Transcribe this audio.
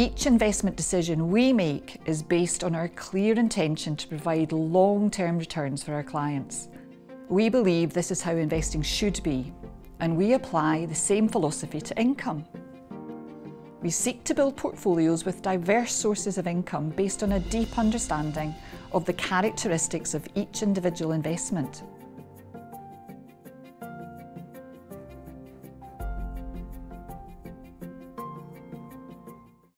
Each investment decision we make is based on our clear intention to provide long-term returns for our clients. We believe this is how investing should be, and we apply the same philosophy to income. We seek to build portfolios with diverse sources of income based on a deep understanding of the characteristics of each individual investment.